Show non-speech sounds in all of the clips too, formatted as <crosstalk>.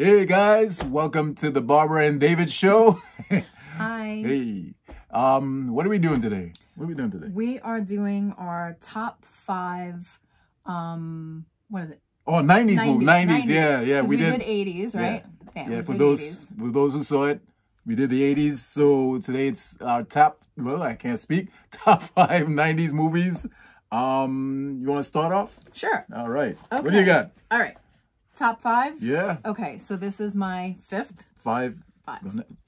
Hey guys, welcome to the Barbara and David show. <laughs> Hi. hey, um, what are we doing today? What are we doing today? We are doing our top five, um, what is it? Oh, 90s, movie, 90s, yeah, yeah. We, we did, did 80s, right? yeah, we for those 80s. for those who saw it, we did the 80s. So today it's our top, well, I can't speak, <laughs> top five 90s movies. Um, you want to start off? Sure. All right. Okay. What do you got? All right. Top five? Yeah, Okay, so this is my fifth. five. Five.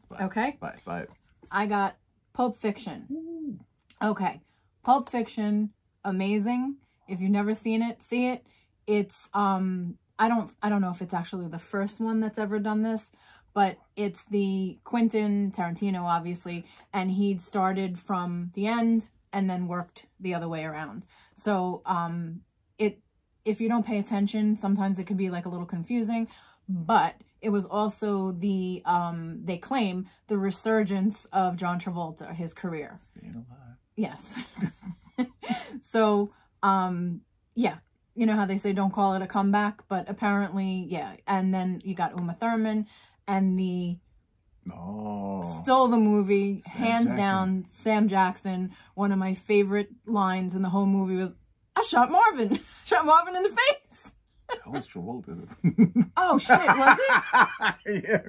Five. Okay. Five. Five. I got Pulp Fiction. Okay. Pulp Fiction, amazing. If you've never seen it, see it. It's um I don't I don't know if it's actually the first one that's ever done this, but it's the Quentin Tarantino obviously, and he'd started from the end and then worked the other way around. So um it if you don't pay attention, sometimes it can be like a little confusing, but it was also the um they claim the resurgence of John Travolta, his career. Staying alive. Yes. <laughs> so, um, yeah, you know how they say don't call it a comeback, but apparently, yeah. And then you got Uma Thurman, and the Oh. stole the movie hands Jackson. down. Sam Jackson. One of my favorite lines in the whole movie was, "I shot Marvin, <laughs> shot Marvin in the face." That was Travolta. Oh shit, was it? <laughs> yeah.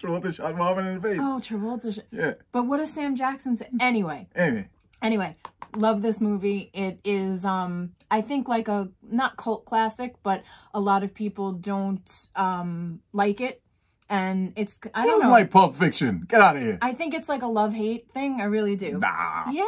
Travolta shot Marvin in the face. Oh, Travolta. Yeah. but what does Sam Jackson say? Anyway, Anyway. anyway love this movie it is um i think like a not cult classic but a lot of people don't um like it and it's i don't know like Pulp Fiction. Get out of here. i think it's like a love hate thing i really do Nah. yeah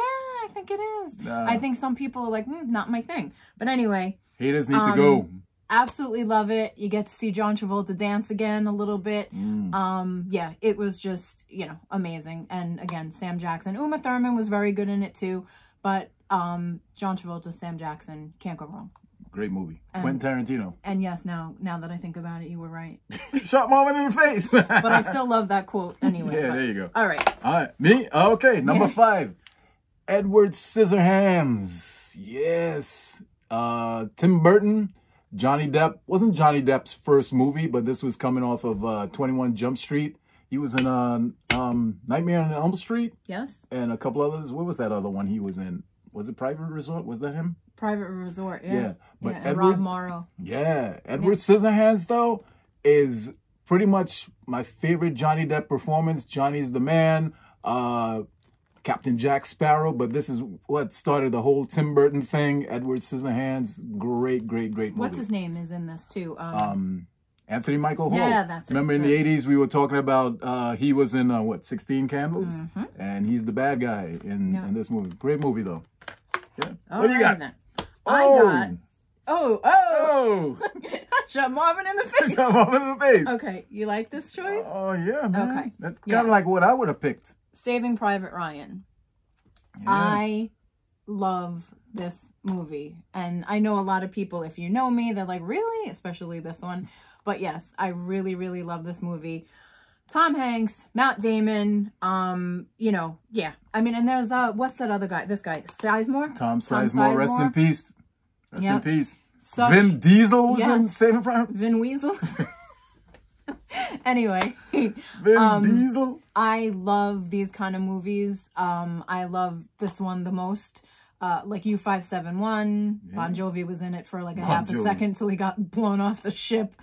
think it is Nah. i think some people are like mm, not my thing but anyway Haters need to Um, go. absolutely love it you get to see john travolta dance again a little bit Mm. um yeah it was just you know amazing and again sam jackson uma thurman was very good in it too but um john travolta sam jackson can't go wrong Great movie. Um, Quentin Tarantino. and yes now now that i think about it you were right <laughs> shot Marvin in the face. but i still love that quote anyway <laughs> Yeah, but- there you go. all right All right. Me? Okay. Number Yeah. five. Edward Scissorhands. Yes. Uh, Tim Burton. Johnny Depp. Wasn't Johnny Depp's first movie, but this was coming off of uh, 21 Jump Street. He was in uh, um, Nightmare on Elm Street yes and a couple others. What was that other one he was in? Was it Private Resort? Was that him? private resort yeah Yeah, yeah, but and Edward's- rob morrow Yeah, Edward Scissorhands though is pretty much my favorite Johnny Depp performance. Johnny's the man, uh, Captain Jack Sparrow, but this is what started the whole Tim Burton thing. Edward Scissorhands, great, great, great movie. what's his name is in this too um, Um, Anthony Michael Hall. Yeah, that's it. Remember in the '80s we were talking about uh, he was in uh, what 16 Candles, Mm-hmm. and he's the bad guy in, Yeah. in this movie. Great movie though. Yeah. all what do you got? then. Oh, i got oh oh oh, <laughs> shot marvin in the face <laughs> shot him in the face. okay you like this choice Oh yeah, man. Okay. That's kind of like what I would have picked. saving private ryan Yeah. I love this movie. And I know a lot of people, if you know me, they're like, really? Especially this one. But yes, I really, really love this movie. Tom Hanks, Matt Damon, um, you know, yeah. I mean, and there's uh what's that other guy? This guy, Sizemore? Tom Sizemore, rest in peace. Rest in peace. Such Vin Diesel was in Saving Private. Vin Weasel. <laughs> anyway, Vin Um, Diesel. I love these kind of movies. Um, I love this one the most. Uh, like U five seven one, Bon Jovi was in it for like a Bon half a second till he got <laughs> blown off the ship.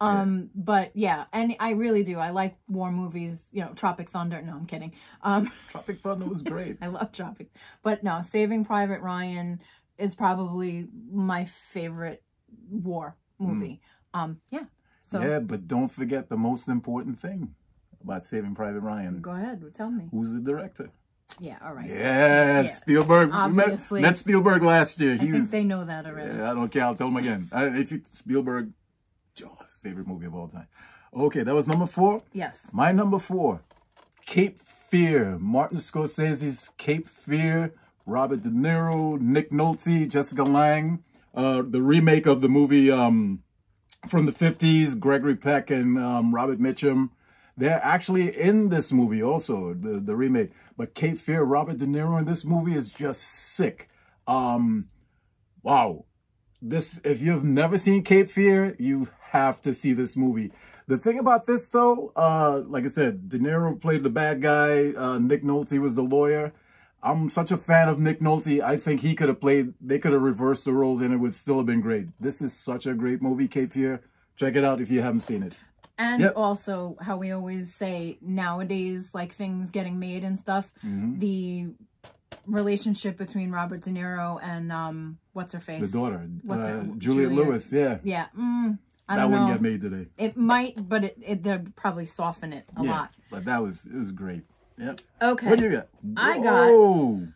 Um, but yeah, and I really do. I like war movies. You know, Tropic Thunder. No, I'm kidding. Um, Tropic Thunder was great. <laughs> I love Tropic, but no, Saving Private Ryan is probably my favorite war movie. Um, yeah. So yeah, but don't forget the most important thing about Saving Private Ryan. go ahead, tell me. Who's the director? Yeah. All right. Yeah, Yeah. Spielberg. We met, Obviously. met Spielberg last year. I think they know that already. Yeah, I don't care. I'll tell him again. Uh, if you, Spielberg, Jaws, favorite movie of all time. Okay, that was number four. Yes. My number four, Cape Fear. Martin Scorsese's Cape Fear. Robert De Niro, Nick Nolte, Jessica Lange. Uh, the remake of the movie um, from the 50s, Gregory Peck and um, Robert Mitchum. They're actually in this movie also, the, the remake. But Cape Fear, Robert De Niro in this movie is just sick. Um, wow. This, if you've never seen Cape Fear, you have to see this movie. The thing about this, though, uh, like I said, De Niro played the bad guy. Uh, Nick Nolte was the lawyer. I'm such a fan of Nick Nolte. I think he could have played, they could have reversed the roles and it would still have been great. This is such a great movie, Cape Fear. Check it out if you haven't seen it. And Yep. also how we always say nowadays, like things getting made and stuff, Mm-hmm. the relationship between Robert De Niro and um what's her face? The daughter, What's uh, her- Juliette, Juliette. Lewis. Yeah, Yeah. Mm, I that don't wouldn't know. get made today. It might, but it, it they'd probably soften it a yeah, lot. but that was it was great. Yep. Okay. What do you got? I got- Whoa.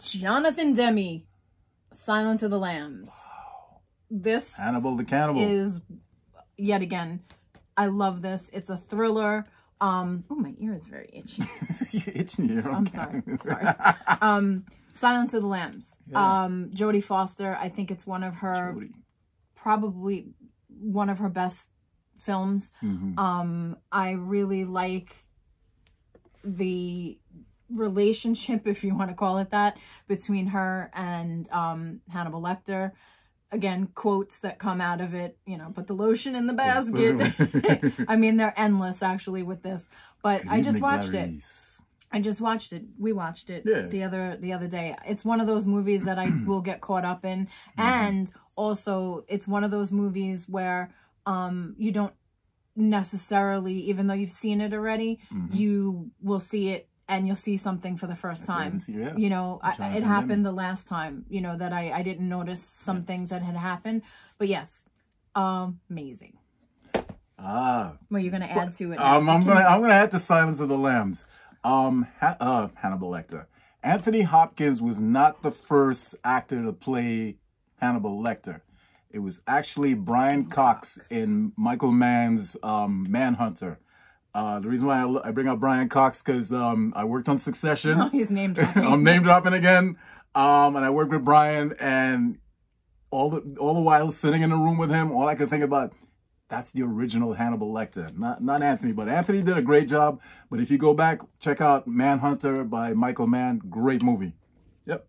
Jonathan Demme, Silence of the Lambs. This Hannibal the Cannibal. is yet again. I love this. It's a thriller. Um, oh, my ear is very itchy. <laughs> You're itching your I'm <laughs> sorry. Sorry. Um, Silence of the Lambs. Um, Jodie Foster. I think it's one of her Jodie. probably one of her best films. Mhm. Um, I really like the relationship, if you want to call it that, between her and um, Hannibal Lecter. Again, quotes that come out of it, you know, put the lotion in the basket. <laughs> <laughs> I mean, they're endless actually with this. But I just watched it. I just watched it. We watched it Yeah. the other the other day. It's one of those movies that I <clears throat> will get caught up in, Mm-hmm. and also it's one of those movies where um you don't necessarily, even though you've seen it already, Mm-hmm. you will see it and you'll see something for the first time. yeah. You know, I, it happened the last time. You know that I I didn't notice some things that had happened, but yes, amazing. Ah, Well, you're gonna add to it. um. I'm gonna I'm gonna add to Silence of the Lambs. Um, ha- uh, Hannibal Lecter. Anthony Hopkins was not the first actor to play Hannibal Lecter. It was actually Brian Cox in Michael Mann's um, Manhunter. Uh, the reason why I, I bring up Brian Cox because um, I worked on Succession. <laughs> Oh, he's named. dropping. <laughs> I'm name dropping again. Um, and I worked with Brian, and all the all the while sitting in the room with him, all I could think about that's the original Hannibal Lecter, not not Anthony, but Anthony did a great job. But if you go back, check out Manhunter by Michael Mann, great movie. Yep.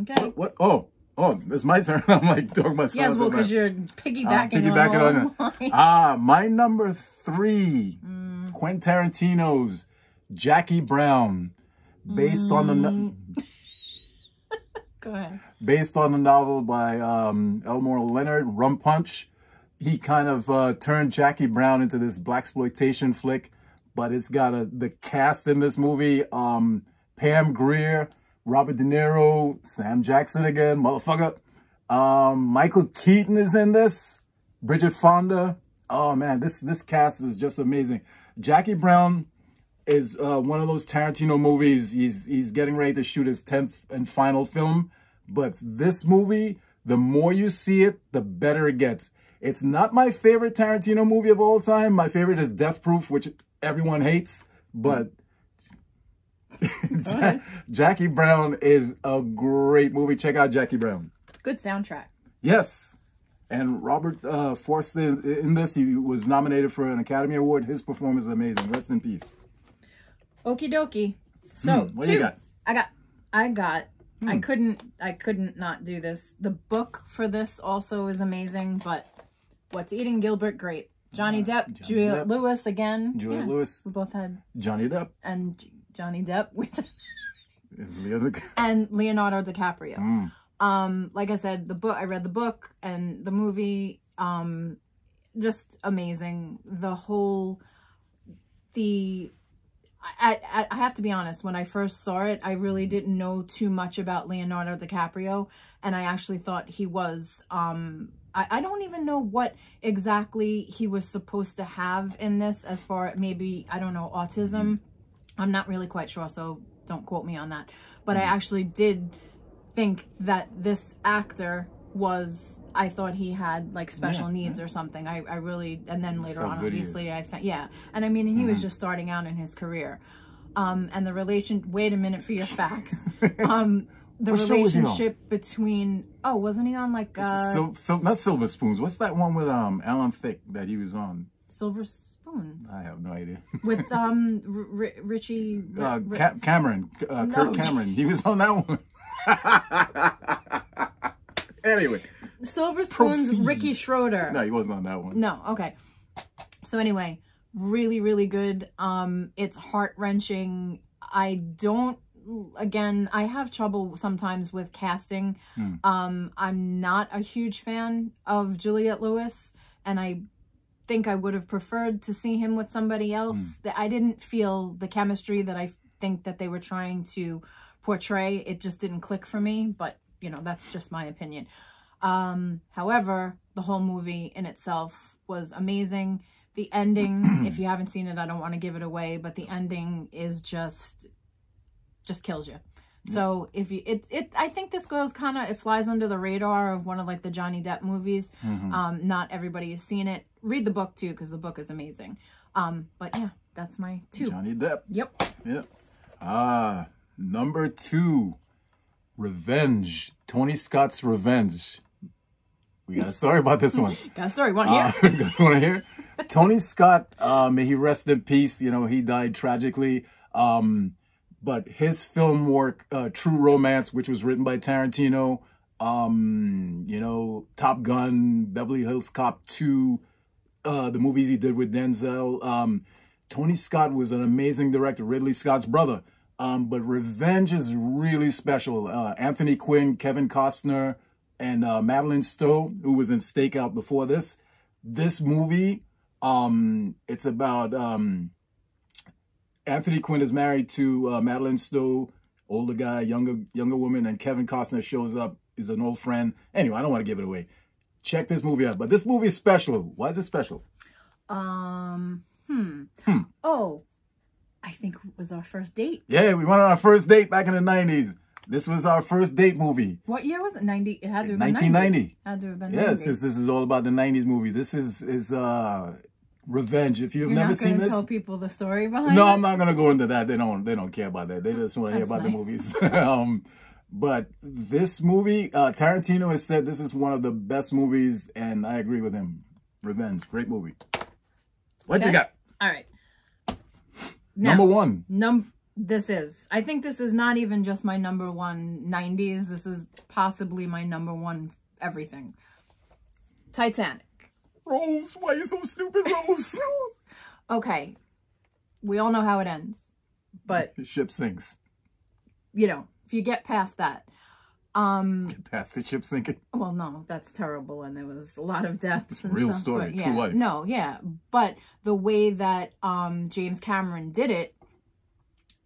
Okay. What? Oh, oh, it's my turn. <laughs> I'm like talking about. Yes, well, because you're I'm piggybacking, piggybacking on, on. <laughs> Ah, my number three, Mm. Quentin Tarantino's Jackie Brown, based on the no- Mm. <laughs> Go ahead. based on the novel by um, Elmore Leonard, Rum Punch. He kind of uh, turned Jackie Brown into this black exploitation flick, but it's got a the cast in this movie: um, Pam Grier, Robert De Niro, Sam Jackson again, motherfucker. Um, Michael Keaton is in this. Bridget Fonda. Oh man, this this cast is just amazing. Jackie Brown is uh, one of those Tarantino movies. He's he's getting ready to shoot his tenth and final film, but this movie, the more you see it, the better it gets. It's not my favorite Tarantino movie of all time. My favorite is Death Proof, which everyone hates, but <laughs> Ja- Jackie Brown is a great movie. Check out Jackie Brown. Good soundtrack. Yes. And Robert uh, is in this. He was nominated for an Academy Award. His performance is amazing. Rest in peace. Okie dokie. So Hmm, what two. you got? Hmm. I got. I got. I couldn't. I couldn't not do this. The book for this also is amazing. But what's eating Gilbert Grape? Johnny Depp, Juliette Depp. Lewis again. Juliette Yeah, Lewis, We both had Johnny Depp, and Johnny Depp with and the other guy. and Leonardo DiCaprio. Mm. Um, like I said, the book I read the book and the movie, um, just amazing. The whole the I, I, I have to be honest, when I first saw it, I really didn't know too much about Leonardo DiCaprio, and I actually thought he was um I, I don't even know what exactly he was supposed to have in this as far maybe I don't know autism. I'm not really quite sure, so don't quote me on that. But I actually did think that this actor was I thought he had like special Yeah, needs or something. I, I really and then later on obviously. I found yeah. And I mean he was just starting out in his career. Um and the relation wait a minute for your facts. <laughs> um the What show was he on? relationship between oh wasn't he on like uh so, so not Silver Spoons. What's that one with um Alan Thicke that he was on? Silver Spoons I have no idea. <laughs> with um R- R- Richie R- Uh, Ca- Cameron, uh, No. Kirk Cameron. He was on that one. <laughs> anyway, Silver Spoon's Proceed. Ricky Schroder. No, he wasn't on that one. No, okay. So anyway, really, really good. Um, it's heart wrenching. I don't. Again, I have trouble sometimes with casting. Um, I'm not a huge fan of Juliette Lewis, and I think I would have preferred to see him with somebody else. That I didn't feel the chemistry that I think that they were trying to portray. It just didn't click for me. But you know, that's just my opinion. Um, however, the whole movie in itself was amazing. The ending, <clears throat> if you haven't seen it, I don't want to give it away, but the ending is just just kills you. So if you it it I think this goes kind of it flies under the radar of one of like the Johnny Depp movies. Um not everybody has seen it. Read the book too cuz the book is amazing. Um but yeah, that's my two. Johnny Depp. Yep. Yep. Ah, number two, Revenge. Tony Scott's Revenge. We got a story about this one. <laughs> Got a story. Want to hear? <laughs> Uh, want to hear? Tony Scott, uh, may he rest in peace. You know, he died tragically. Um, but his film work, uh, True Romance, which was written by Tarantino, um, you know, Top Gun, Beverly Hills Cop 2, uh, the movies he did with Denzel. Um, Tony Scott was an amazing director, Ridley Scott's brother. Um, but Revenge is really special. Uh, Anthony Quinn, Kevin Costner, and uh, Madeleine Stowe, who was in Stakeout before this. This movie, um, it's about um, Anthony Quinn is married to uh, Madeleine Stowe, older guy, younger younger woman, and Kevin Costner shows up. He's an old friend. Anyway, I don't want to give it away. Check this movie out. But this movie is special. Why is it special? Um hmm. Hmm. Oh, I think it was our first date. Yeah, we went on our first date back in the 90s. This was our first date movie. What year was it? 90. It had to have been 90. 1990. Had to have been Yeah, 90. since this is all about the 90s movie. This is is uh Revenge. If you've You're never not seen this, tell people the story behind it. No, it? I'm not gonna go into that. They don't. They don't care about that. They just want to hear That's about the movies. <laughs> um, but this movie, uh, Tarantino has said this is one of the best movies, and I agree with him. Revenge, great movie. What you got? All right. Now, Number one. num this is i think this is not even just my number one 90s this is possibly my number one everything titanic Rose, why you so stupid, <laughs> Rose? okay we all know how it ends but the ship sinks. you know if you get past that um Past the ship sinking. well no that's terrible and there was a lot of deaths and real stuff, story, but true life. no yeah but the way that um james cameron did it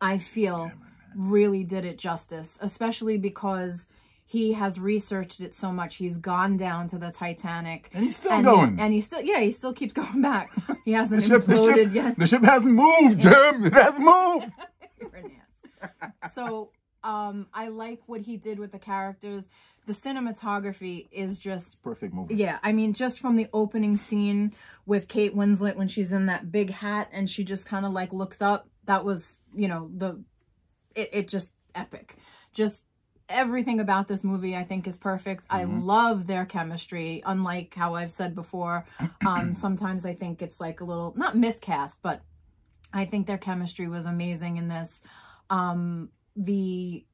i feel really did it justice especially because he has researched it so much he's gone down to the titanic And he's still and, going. and he still yeah he still keeps <laughs> going back he hasn't the ship, the ship, yet the ship hasn't moved, Jim. It hasn't moved. <laughs> You're an ass. so um i like what he did with the characters the cinematography is just Perfect movie. yeah, I mean, just from the opening scene with Kate Winslet when she's in that big hat and she just kind of like looks up, that was, you know, the, it, it just epic. Just everything about this movie, I think, is perfect. I love their chemistry, unlike how I've said before. Um, <clears throat> sometimes I think it's like a little, not miscast, but I think their chemistry was amazing in this. Um, the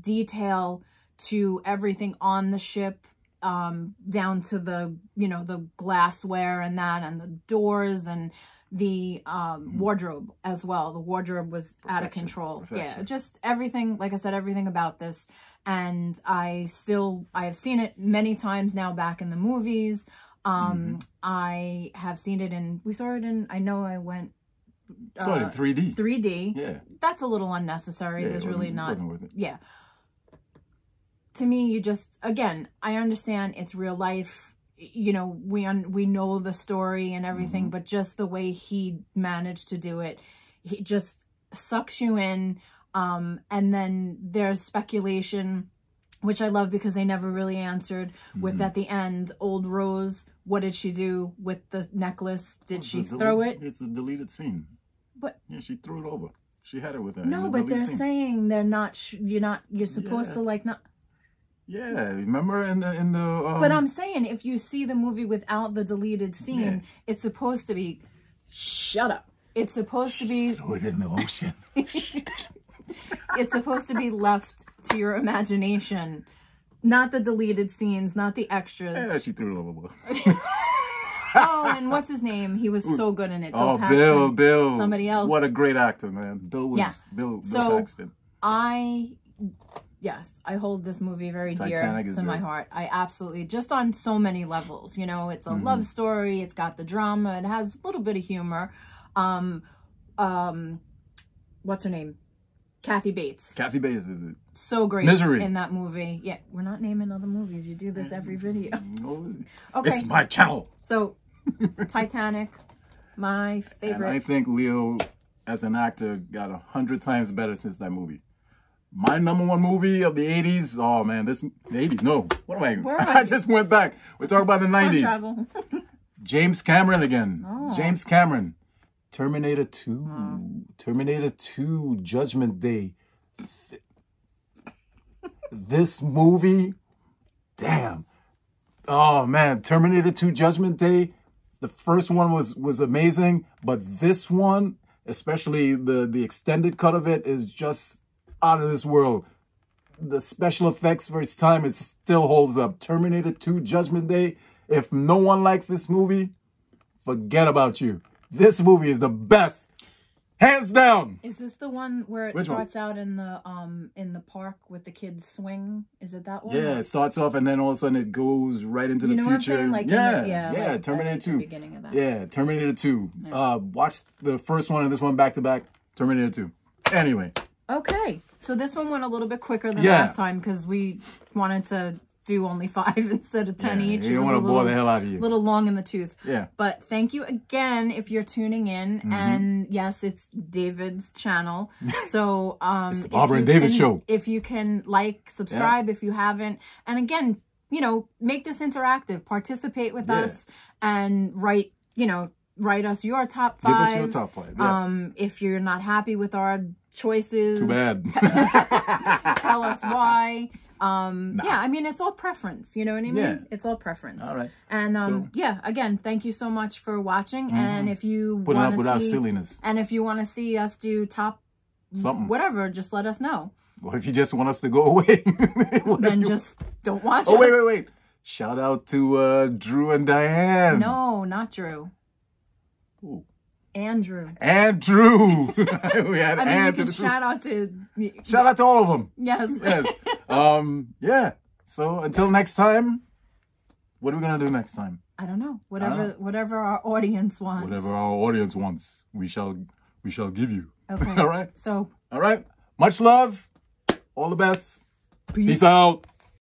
detail to everything on the ship um down to the you know the glassware and that and the doors and the um wardrobe as well. The wardrobe was out of Perfection. control. Yeah just everything like i said everything about this. And i still i have seen it many times now back in the movies. Um i have seen it in we saw it in i know i went Saw it in uh, 3D. 3d yeah. that's a little unnecessary. Yeah, there's really not wasn't worth it. yeah. To me you just again i understand it's real life you know we un- we know the story and everything but just the way he managed to do it he just sucks you in um and then there's speculation which i love because they never really answered with at the end old rose what did she do with the necklace did she throw it It's a deleted scene. but Yeah, she threw it over. She had it with her. no but they're scene. saying they're not sh- you're not you're supposed Yeah. to like not Yeah, remember in the in the. Um, But I'm saying if you see the movie without the deleted scene, Yeah. it's supposed to be shut up. It's supposed to be threw it in the ocean. <laughs> it's supposed to be left to your imagination not the deleted scenes, not the extras. Yeah, she threw it over. <laughs> oh, and what's his name? He was so good in it. Bill Oh, Paxton. Bill, Bill. Somebody else. What a great actor, man. Bill was Yeah. Bill, Bill So- Paxton. I yes, I hold this movie very Titanic dear to my heart. I absolutely just on so many levels. You know, it's a Mm-hmm. love story. It's got the drama. It has a little bit of humor. Um, um, what's her name? Kathy Bates. Kathy Bates is it? so great Misery. in that movie. Yeah, we're not naming other movies. You do this every video. <laughs> Okay, It's my channel. so <laughs> Titanic, my And favorite. I think Leo, as an actor, got a hundred times better since that movie. My number one movie of the 80s. Oh man, this the 80s. No, what am I? Where <laughs> I I? just went back. We're talking about the Time 90s. travel. <laughs> James Cameron again. Oh. James Cameron. Terminator 2. Terminator 2 Judgment Day. this movie, damn. Oh man, Terminator 2 Judgment Day. The first one was was amazing, but this one, especially the the extended cut of it is just out of this world. The special effects for its time it still holds up. Terminator 2 Judgment Day. If no one likes this movie, forget about you. This movie is the best. Hands down. Is this the one where it Which one? starts out in the um in the park with the kids swing? Is it that one? Yeah, it starts off and then all of a sudden it goes right into You the know what I'm future. saying? Like in the- yeah, yeah, yeah, like Terminator 2. beginning of that. Yeah, Terminator 2. Uh watch the first one and this one back to back. Terminator 2. Anyway, Okay, so this one went a little bit quicker than Yeah. last time because we wanted to do only <laughs> five instead of ten Yeah, each. you don't wanna a bore little- the hell out of you. A Little long in the tooth. yeah. But thank you again if you're tuning in. Mm-hmm. And yes, it's David's channel. <laughs> So um if Barbara you and David can- show. If you can like, subscribe if you haven't. And again, you know, make this interactive. Participate with Yeah. us and write, you know, write us your top five. Give us your top five. Yeah. Um, if you're not happy with our choices, Too bad. <laughs> tell us <laughs> why. Um, yeah, I mean, it's all preference. You know what I mean? Yeah. It's all preference. All right. And um, So- yeah, again, thank you so much for watching. And if you Putting up want with to our see, silliness. and if you want to see us do top Something. whatever, just let us know. What if you just want us to go <laughs> away? Then just don't watch Oh us. wait, wait, wait. Shout out to uh Drew and Diane. No, not Drew. Ooh. Andrew. Andrew. <laughs> we had I mean, can shout out to Shout out to all of them. yes. Yes. <laughs> um. Yeah. So until next time, what are we gonna do next time? I don't know. Whatever, whatever our audience wants. Whatever our audience wants, we shall we shall give you. Okay. <laughs> All right. So All right. Much love. All the best. Peace out.